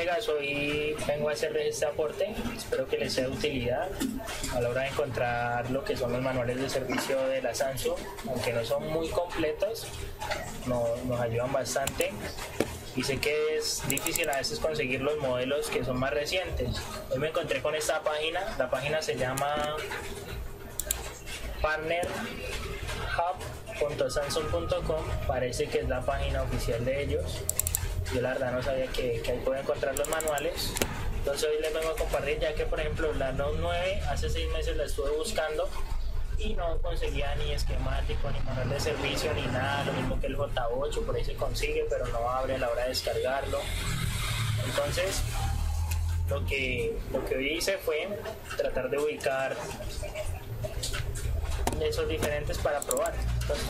colegas, hoy vengo a hacerles este aporte. Espero que les sea de utilidad a la hora de encontrar lo que son los manuales de servicio de la Samsung, aunque no son muy completos, nos ayudan bastante. Y sé que es difícil a veces conseguir los modelos que son más recientes. Hoy me encontré con esta página, la página se llama partnerhub.samsung.com, parece que es la página oficial de ellos yo la verdad no sabía que, ahí puedo encontrar los manuales. Entonces hoy les vengo a compartir ya que por ejemplo la Note 9 hace seis meses la estuve buscando y no conseguía ni esquemático, ni manual de servicio, ni nada, lo mismo que el J8, por ahí se consigue, pero no abre a la hora de descargarlo. Entonces, lo que, lo que hoy hice fue tratar de ubicar esos diferentes para probar.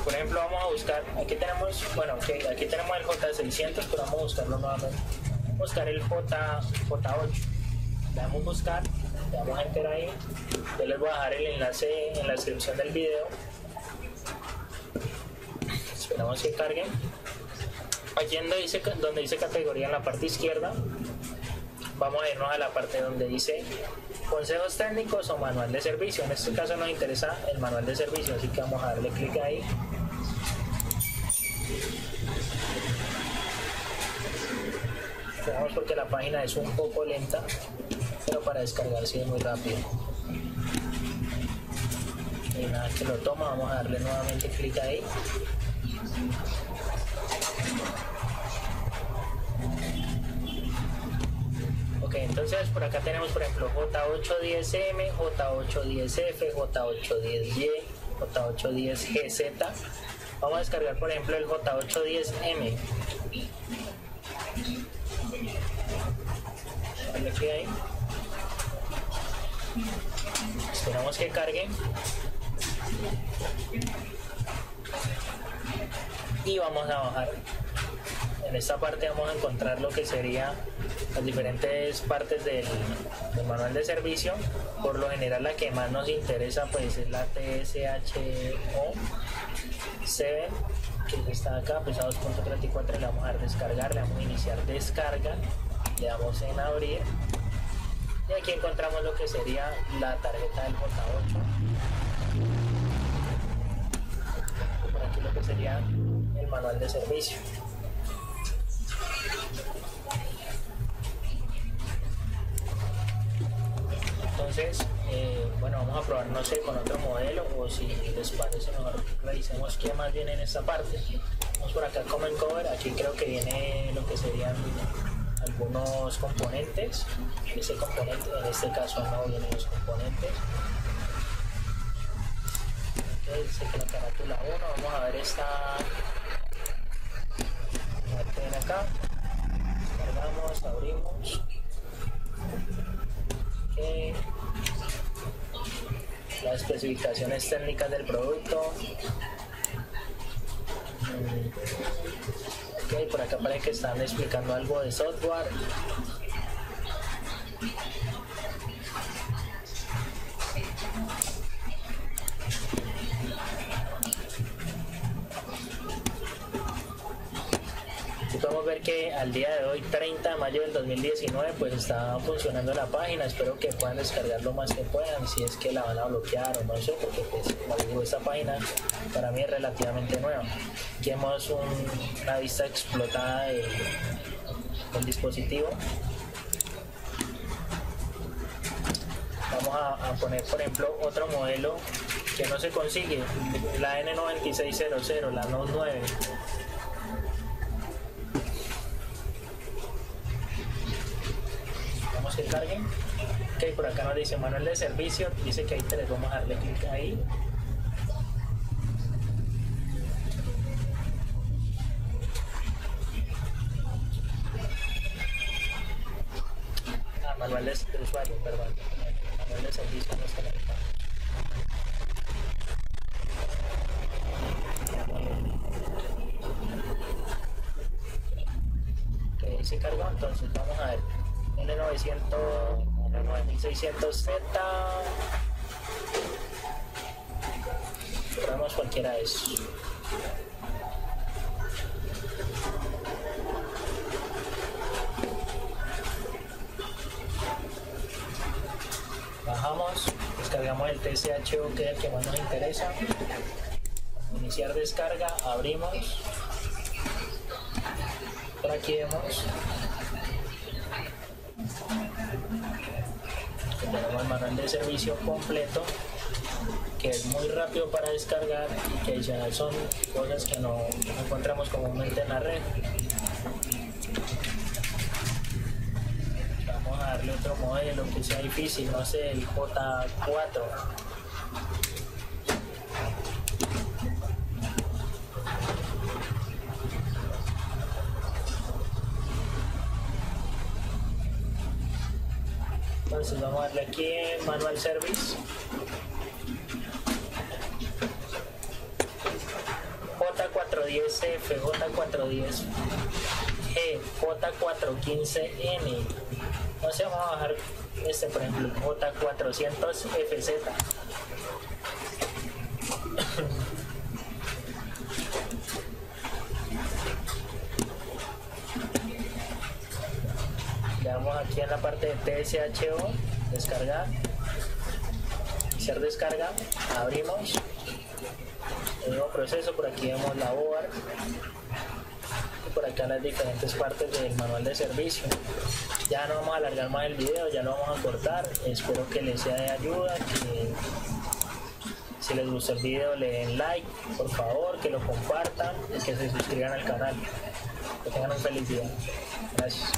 Por ejemplo, vamos a buscar, aquí tenemos, bueno, aquí tenemos el J600, pero vamos a buscarlo nuevamente. Vamos a buscar el J, J8. Le damos buscar, le damos a enter ahí. Yo les voy a dejar el enlace en la descripción del video. Esperamos que cargue. Aquí donde dice, donde dice categoría en la parte izquierda, vamos a irnos a la parte donde dice consejos técnicos o manual de servicio. En este caso nos interesa el manual de servicio, así que vamos a darle clic ahí. Veamos porque la página es un poco lenta, pero para descargar sí es muy rápido. Y nada que lo toma, vamos a darle nuevamente clic ahí. Ok, entonces por acá tenemos por ejemplo J810M, J810F, J810Y, J810GZ. Vamos a descargar por ejemplo el J810M. ahí. Esperamos que cargue. Y vamos a bajar. En esta parte vamos a encontrar lo que sería las diferentes partes del, manual de servicio. Por lo general la que más nos interesa pues es la TSHO 7 que está acá, pues a 2.34 le vamos a dar descargar, le vamos a iniciar descarga, le damos en abrir y aquí encontramos lo que sería la tarjeta del J8 por aquí lo que sería el manual de servicio entonces eh, bueno vamos a probar no sé con otro modelo o si les parece mejor revisemos qué más viene en esta parte. Vamos por acá como en cover aquí creo que viene lo que serían algunos componentes. Ese componente en este caso no vienen los componentes. Okay, dice que la carátula 1 vamos a ver esta ven acá cargamos abrimos las especificaciones técnicas del producto. Ok, por acá parece que están explicando algo de software. Ver que al día de hoy, 30 de mayo del 2019, pues está funcionando la página. Espero que puedan descargar lo más que puedan, si es que la van a bloquear o no sé, porque pues, como digo, esta página para mí es relativamente nueva. Aquí vemos una vista explotada del, dispositivo. Vamos a, a poner, por ejemplo, otro modelo que no se consigue, la N9600, la Note 9 que carguen. Ok, por acá nos dice manual de servicio, dice que ahí te les vamos a darle clic ahí. Ah, manual de, usuario, perdón. Manual de servicio no está se cargó, entonces vamos a ver. 1900, 9670. Probamos cualquiera de esos. Bajamos, descargamos el TCHO que es el que más nos interesa. Iniciar descarga, abrimos. Por aquí vemos tenemos el manual de servicio completo que es muy rápido para descargar y que ya son cosas que no encontramos comúnmente en la red. Vamos a darle otro modelo que sea difícil no sé el J4 entonces vamos a darle aquí manual service J410F, J410G, J415N. No sé, vamos a bajar este, por ejemplo, J400FZ. Le damos aquí en la parte de TSHO, descargar, iniciar descarga, abrimos el nuevo proceso, por aquí vemos la board y por acá las diferentes partes del manual de servicio. Ya no vamos a alargar más el video, ya lo vamos a cortar, espero que les sea de ayuda, que si les gustó el video le den like, por favor, que lo compartan y que se suscriban al canal. Que tengan un feliz día. Gracias.